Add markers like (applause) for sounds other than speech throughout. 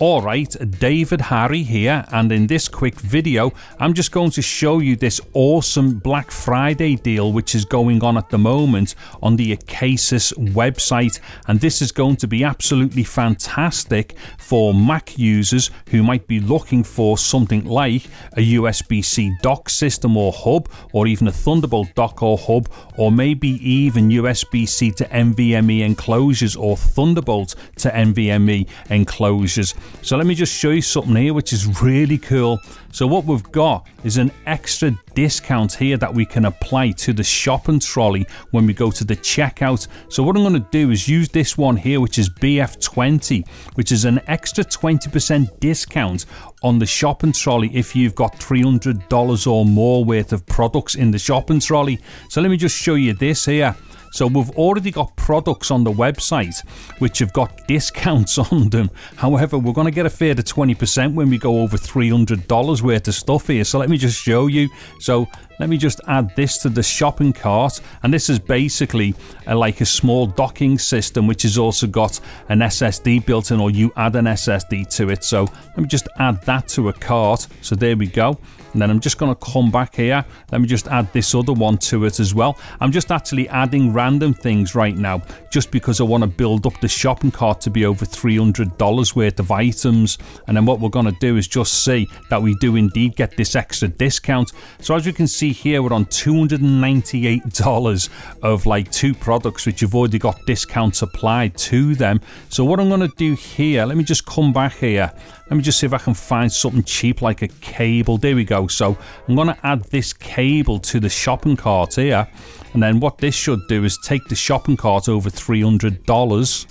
Alright, David Harry here, and in this quick video, I'm just going to show you this awesome Black Friday deal which is going on at the moment on the Acasis website. And this is going to be absolutely fantastic for Mac users who might be looking for something like a USB C dock system or hub, or even a Thunderbolt dock or hub, or maybe even USB C to NVMe enclosures or Thunderbolt to NVMe enclosures. So let me just show you something here which is really cool. So what we've got is an extra discount here that we can apply to the shopping trolley when we go to the checkout. So what I'm going to do is use this one here which is BF20 which is an extra 20% discount on the shopping trolley if you've got $300 or more worth of products in the shopping trolley. So let me just show you this here. So we've already got products on the website which have got (laughs) discounts on them. However, we're going to get a further 20% when we go over $300 worth of stuff here. So let me just show you. So let me just add this to the shopping cart and this is basically a, like a small docking system which has also got an SSD built in or you add an SSD to it. So let me just add that to a cart. So there we go. And then I'm just going to come back here. Let me just add this other one to it as well. I'm just actually adding random things right now just because I want to build up the shopping cart to be over $300 worth of items. And then what we're going to do is just see that we do indeed get this extra discount. So as you can see see here we're on $298 of like two products which you've already got discounts applied to them. So what I'm going to do here, let me just come back here. Let me just see if I can find something cheap like a cable. There we go. So I'm going to add this cable to the shopping cart here. And then what this should do is take the shopping cart over $300.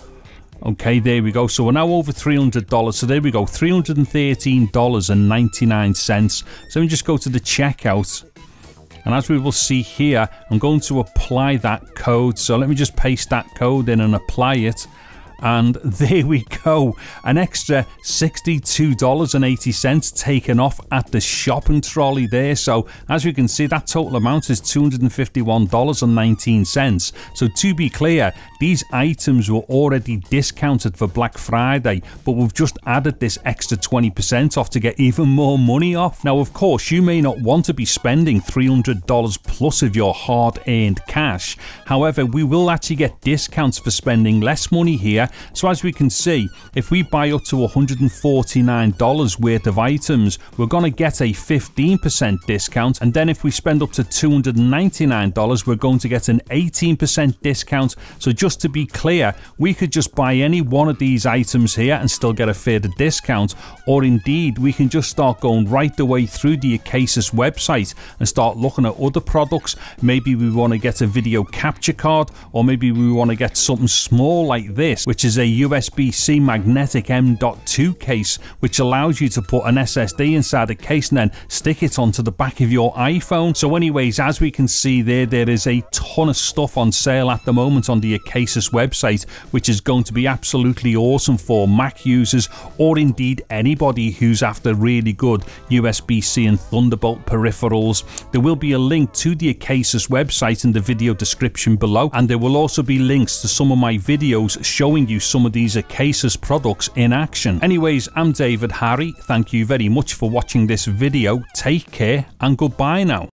Okay, there we go. So we're now over $300. So there we go, $313.99. So let me just go to the checkout and as we will see here, I'm going to apply that code. So let me just paste that code in and apply it and (laughs) there we go. An extra $62.80 taken off at the shopping trolley there. So as you can see that total amount is $251.19 so to be clear these items were already discounted for Black Friday but we've just added this extra 20% off to get even more money off. Now of course you may not want to be spending $300 plus of your hard earned cash. However we will actually get discounts for spending less money here so as we can see, if we buy up to $149 worth of items, we're going to get a 15% discount. And then if we spend up to $299, we're going to get an 18% discount. So just to be clear, we could just buy any one of these items here and still get a further discount. Or indeed, we can just start going right the way through the Acasis website and start looking at other products. Maybe we want to get a video capture card, or maybe we want to get something small like this, which which is a USB-C magnetic M.2 case which allows you to put an SSD inside the case and then stick it onto the back of your iPhone. So anyways, as we can see there, there is a ton of stuff on sale at the moment on the Acasis website, which is going to be absolutely awesome for Mac users or indeed anybody who's after really good USB-C and Thunderbolt peripherals. There will be a link to the Acasis website in the video description below, and there will also be links to some of my videos you some of these Acasis products in action. Anyways, I'm David Harry. Thank you very much for watching this video. Take care and goodbye now.